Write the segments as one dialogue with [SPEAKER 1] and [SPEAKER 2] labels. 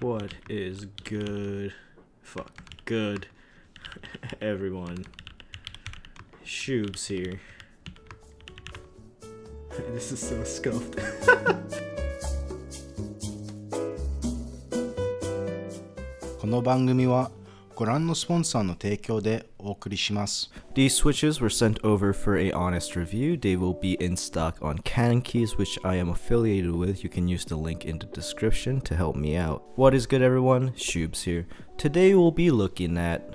[SPEAKER 1] What is good? Fuck, good. Everyone. Shoobs here. this is so scuffed.
[SPEAKER 2] この番組は
[SPEAKER 1] These switches were sent over for a honest review. They will be in stock on Cannon Keys, which I am affiliated with. You can use the link in the description to help me out. What is good everyone? Shoobs here. Today we'll be looking at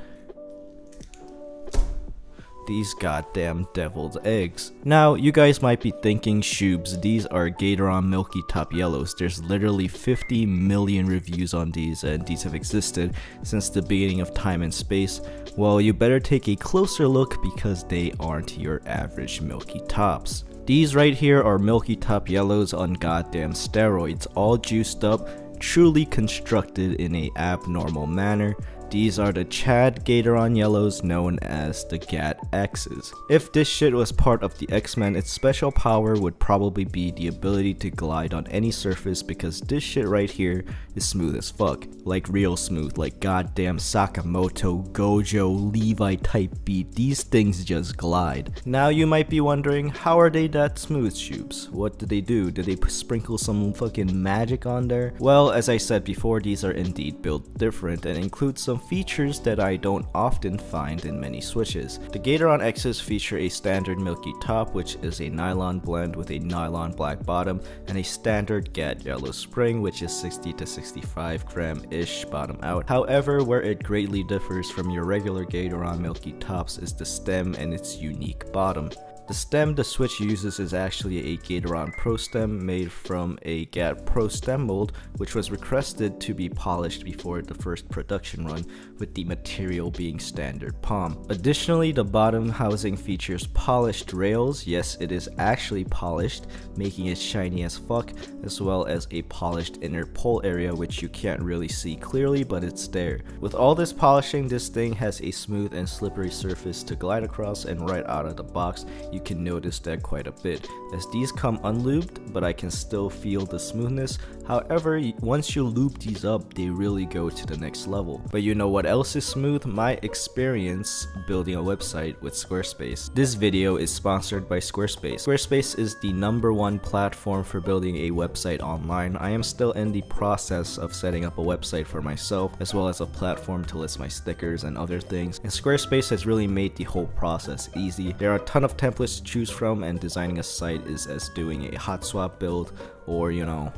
[SPEAKER 1] these goddamn deviled eggs. Now, you guys might be thinking, Shoobs, these are Gateron Milky Top Yellows. There's literally 50 million reviews on these, and these have existed since the beginning of time and space. Well, you better take a closer look because they aren't your average Milky Tops. These right here are Milky Top Yellows on goddamn steroids, all juiced up, truly constructed in a abnormal manner. These are the Chad Gateron Yellows known as the Gat X's. If this shit was part of the X-Men, its special power would probably be the ability to glide on any surface because this shit right here is smooth as fuck. Like real smooth, like goddamn Sakamoto, Gojo, Levi type beat, these things just glide. Now you might be wondering, how are they that smooth, Shoobs? What did they do? Did they sprinkle some fucking magic on there? Well, as I said before, these are indeed built different and include some features that I don't often find in many switches. The Gateron X's feature a standard milky top, which is a nylon blend with a nylon black bottom, and a standard GAT yellow spring, which is 60 to 65 gram ish bottom out. However, where it greatly differs from your regular Gateron milky tops is the stem and its unique bottom. The stem the Switch uses is actually a Gateron Pro stem made from a GAT Pro stem mold, which was requested to be polished before the first production run, with the material being standard POM. Additionally, the bottom housing features polished rails, yes, it is actually polished, making it shiny as fuck, as well as a polished inner pole area which you can't really see clearly, but it's there. With all this polishing, this thing has a smooth and slippery surface to glide across, and right out of the box, you can notice that quite a bit, as these come unlubed, but I can still feel the smoothness. However, once you lube these up, they really go to the next level. But you know what else is smooth? My experience building a website with Squarespace. This video is sponsored by Squarespace. Squarespace is the number one platform for building a website online. I am still in the process of setting up a website for myself, as well as a platform to list my stickers and other things. And Squarespace has really made the whole process easy. There are a ton of templates to choose from, and designing a site is as doing a hot swap build or, you know,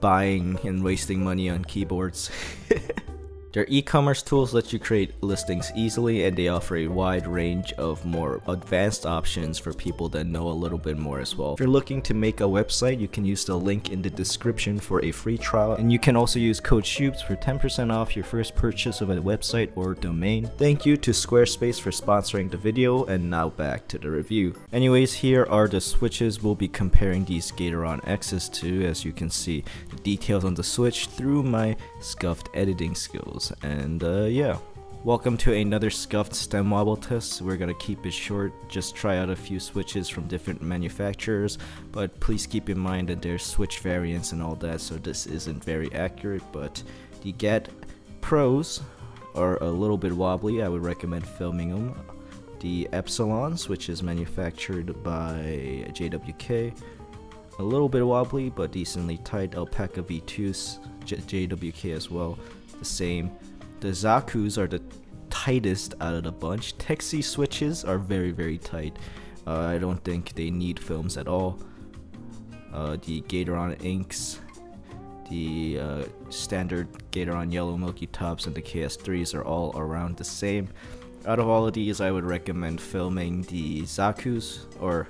[SPEAKER 1] buying and wasting money on keyboards. Their e-commerce tools let you create listings easily and they offer a wide range of more advanced options for people that know a little bit more as well. If you're looking to make a website, you can use the link in the description for a free trial and you can also use code SHOOBS for 10% off your first purchase of a website or domain. Thank you to Squarespace for sponsoring the video and now back to the review. Anyways, here are the switches we'll be comparing these Gateron X's to as you can see the details on the switch through my scuffed editing skills and uh, yeah. Welcome to another scuffed stem wobble test. We're gonna keep it short. Just try out a few switches from different manufacturers. But please keep in mind that there's switch variants and all that so this isn't very accurate. But the GAT pros are a little bit wobbly. I would recommend filming them the epsilons which is manufactured by jwk a little bit wobbly but decently tight. Alpaca v2s J- jwk as well the same. The zakus are the tightest out of the bunch. Texi switches are very very tight. Uh, i don't think they need films at all. Uh, the Gateron inks the uh, standard Gateron yellow milky tops and the ks3s are all around the same. Out of all of these i would recommend filming the zakus or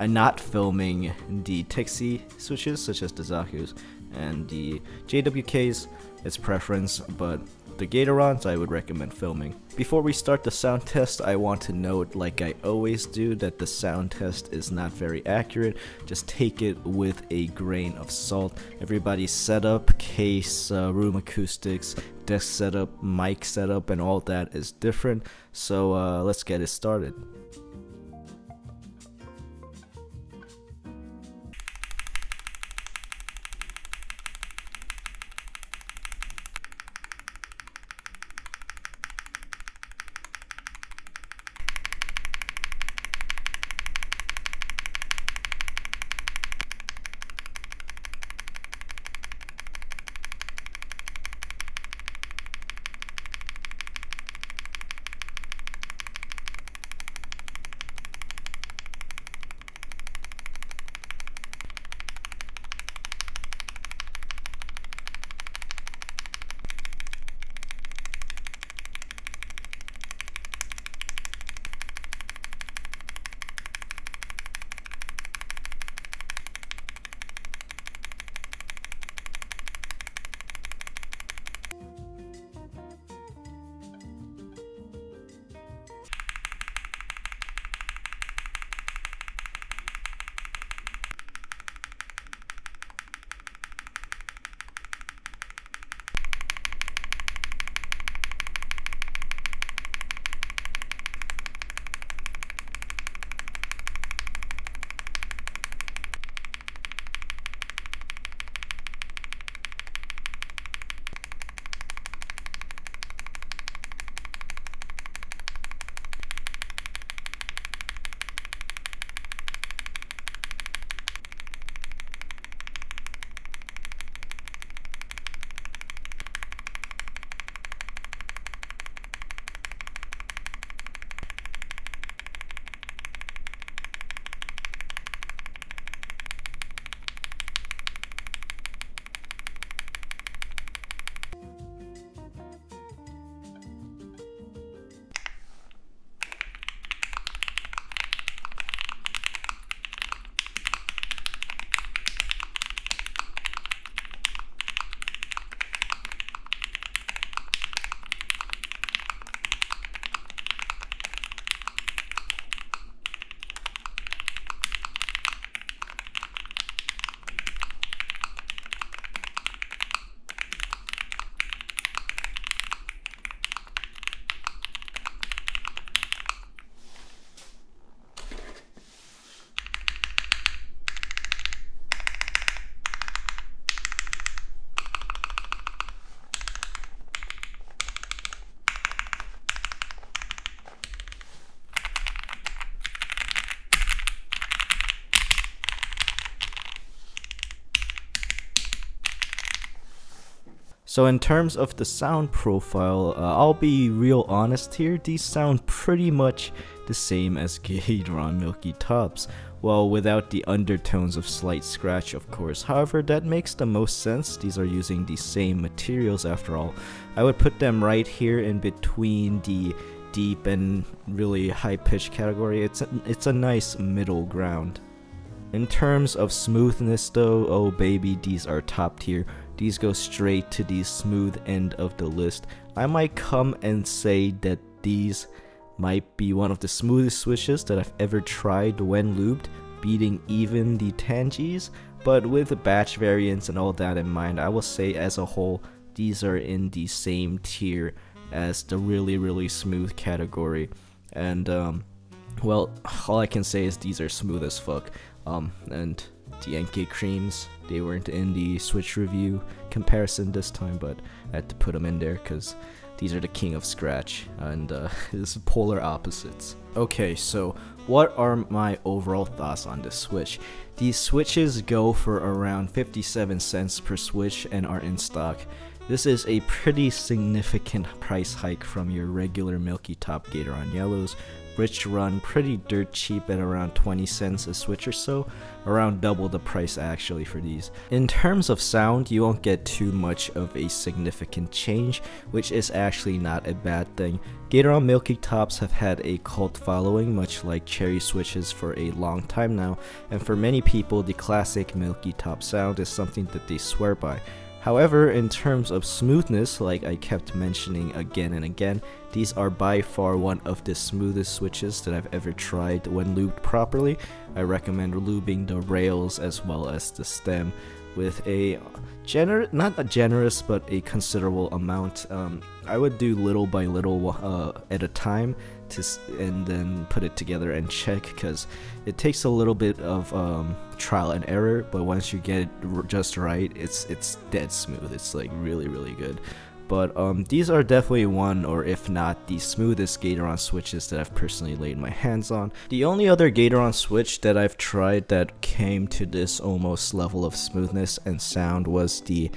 [SPEAKER 1] uh, not filming the Tixie switches such as the Zaku's and the JWKs, it's preference, but the Gaterons I would recommend filming. Before we start the sound test, I want to note, like I always do, that the sound test is not very accurate. Just take it with a grain of salt. Everybody's setup, case, uh, room acoustics, desk setup, mic setup, and all that is different. So uh, let's get it started. So in terms of the sound profile, uh, I'll be real honest here, these sound pretty much the same as Gateron Milky Tops, well without the undertones of slight scratch of course. However, that makes the most sense, these are using the same materials after all. I would put them right here in between the deep and really high pitched category, it's a, it's a nice middle ground. In terms of smoothness though, oh baby, these are top tier. These go straight to the smooth end of the list. I might come and say that these might be one of the smoothest switches that I've ever tried when lubed, beating even the Tangees, but with the batch variants and all that in mind, I will say as a whole, these are in the same tier as the really really smooth category. And um, well, all I can say is these are smooth as fuck. Um, and the NK creams. They weren't in the Switch review comparison this time, but I had to put them in there because these are the king of scratch and uh, it's polar opposites. Okay, so what are my overall thoughts on this Switch? These Switches go for around 57 cents per Switch and are in stock. This is a pretty significant price hike from your regular Milky Top Gateron Yellows, which run pretty dirt cheap at around 20 cents a switch or so, around double the price actually for these. In terms of sound, you won't get too much of a significant change, which is actually not a bad thing. Gateron Milky Tops have had a cult following, much like Cherry Switches for a long time now, and for many people the classic Milky Top sound is something that they swear by. However, in terms of smoothness, like I kept mentioning again and again, these are by far one of the smoothest switches that I've ever tried when lubed properly. I recommend lubing the rails as well as the stem with a generous, not a generous, but a considerable amount. Um, I would do little by little uh, at a time to and then put it together and check because it takes a little bit of um, trial and error. But once you get it just right, it's it's dead smooth. It's like really really good but um, these are definitely one or if not the smoothest Gateron switches that I've personally laid my hands on. The only other Gateron switch that I've tried that came to this almost level of smoothness and sound was the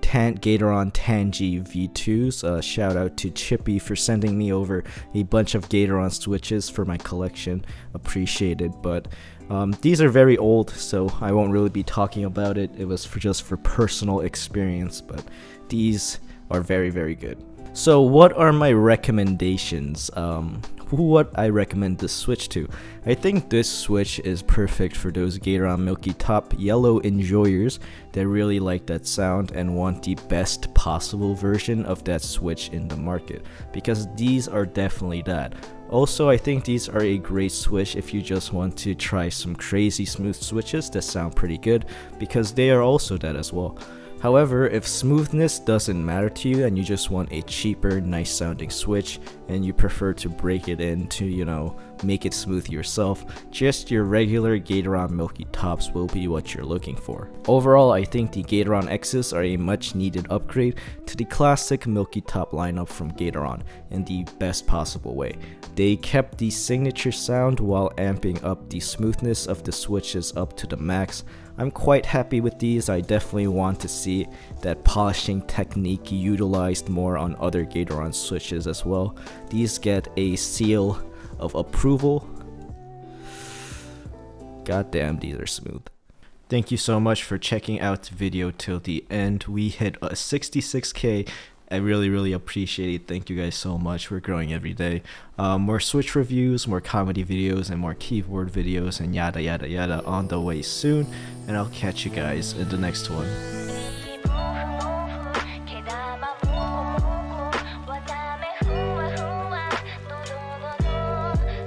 [SPEAKER 1] Tan Gateron Tangy V2s. Uh, shout out to Chippy for sending me over a bunch of Gateron switches for my collection. Appreciated, but um, these are very old, so I won't really be talking about it. It was for just for personal experience, but these are very, very good. So what are my recommendations? Um, what I recommend to switch to. I think this switch is perfect for those Gateron Milky Top yellow enjoyers that really like that sound and want the best possible version of that switch in the market because these are definitely that. Also, I think these are a great switch if you just want to try some crazy smooth switches that sound pretty good because they are also that as well. However, if smoothness doesn't matter to you and you just want a cheaper, nice sounding switch and you prefer to break it in to, you know, make it smooth yourself, just your regular Gateron Milky Tops will be what you're looking for. Overall, I think the Gateron X's are a much needed upgrade to the classic Milky Top lineup from Gateron in the best possible way. They kept the signature sound while amping up the smoothness of the switches up to the max, I'm quite happy with these. I definitely want to see that polishing technique utilized more on other Gateron switches as well. These get a seal of approval. God damn, these are smooth. Thank you so much for checking out the video till the end. We hit a 66k I really, really appreciate it. Thank you guys so much. We're growing every day. Um, more Switch reviews, more comedy videos, and more keyboard videos, and yada, yada, yada on the way soon. And I'll catch you guys in the next one.